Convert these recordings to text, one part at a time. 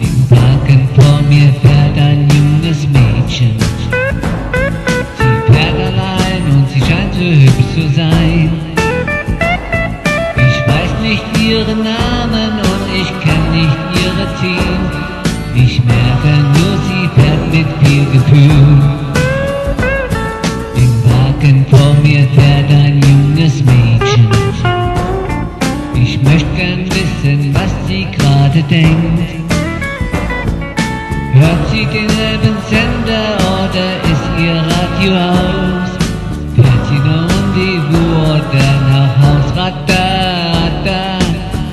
Im Wagen vor mir fährt ein junges Mädchen. Sie fährt allein und sie scheint so hübsch zu sein. Ich weiß nicht ihren Namen und ich kenne nicht ihre Ziele. Ihr Radio aus. Fährt sie noch Rendezvous oder nach Haus. Rattata,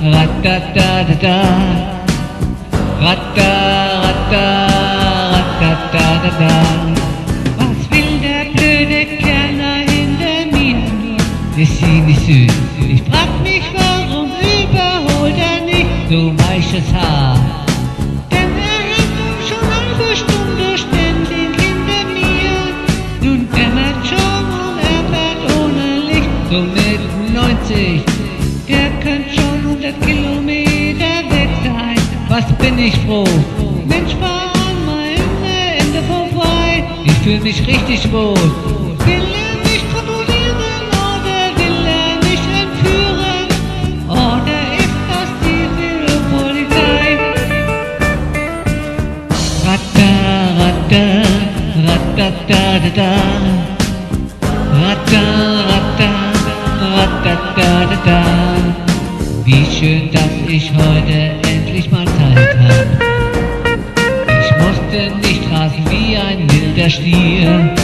ratatata, ratta, ratta, ratatata. Was will der blöde da hinter mir? Ist sie nicht süß? Ich frag mich, warum überholt er nicht so weiches Haar? So mit 90. Der könnte schon 100 Kilometer weg sein. Was bin ich froh? Mensch, fahr an meinem Ende vorbei. Ich fühl mich richtig wohl. Will er mich kontrollieren oder will er mich entführen? Oder ist das die Polizei? Ratta, ratta, rattatatata. Ratta, ratta, ich heute endlich mal Zeit hab. Ich musste nicht rasen wie ein wilder Stier.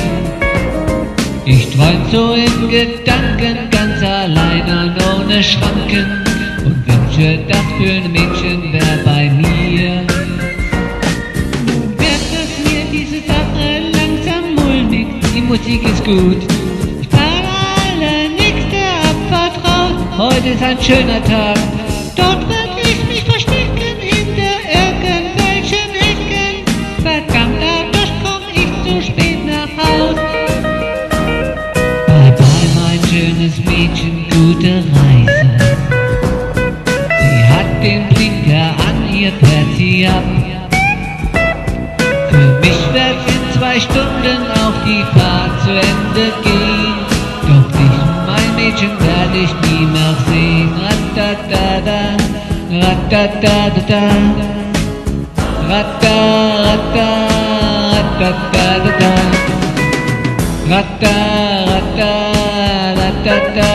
Ich träum so in Gedanken ganz allein und ohne Schranken und wünsche, das schöne Mädchen wär bei mir. Nun wird mir diese Sache langsam mulmig, die Musik ist gut. Ich fahr alle nächste Abfahrt raus, heute ist ein schöner Tag. Dort verstecken hinter irgendwelchen Ecken. Verdammt, dadurch komm ich zu spät nach Haus. Bye bye, mein schönes Mädchen, gute Reise. Sie hat den Blinker an, ihr fährt. Für mich wird in zwei Stunden auch die Fahrt zu Ende gehen. Doch dich, mein Mädchen, werde ich nie mehr sehen. Ratta, ratatata. Ratta, ratta, ratatata. Ratta, ratta, ratatata.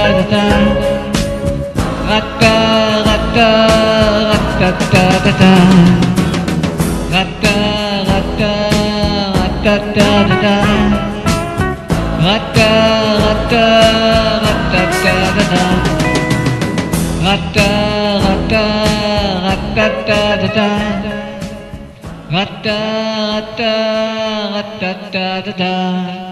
Ratta, ratta, ratatata. Ratta, ratta, ratatata. Ratta, ratta, ratatata. Ratta, ratta, ratatata.